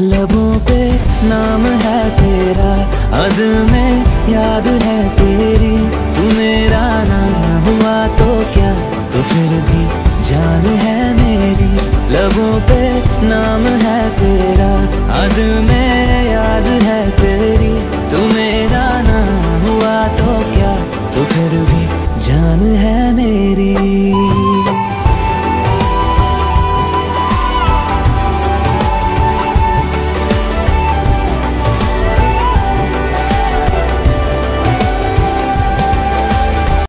लबों पे नाम है तेरा, अद में याद है तेरी। तू मेरा ना हुआ तो क्या? तो फिर भी जान है मेरी। लबों पे नाम है तेरा, अद में याद है तेरी। तू मेरा ना हुआ तो क्या? तो फिर भी जान है मेरी।